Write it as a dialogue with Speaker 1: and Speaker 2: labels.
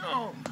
Speaker 1: Come.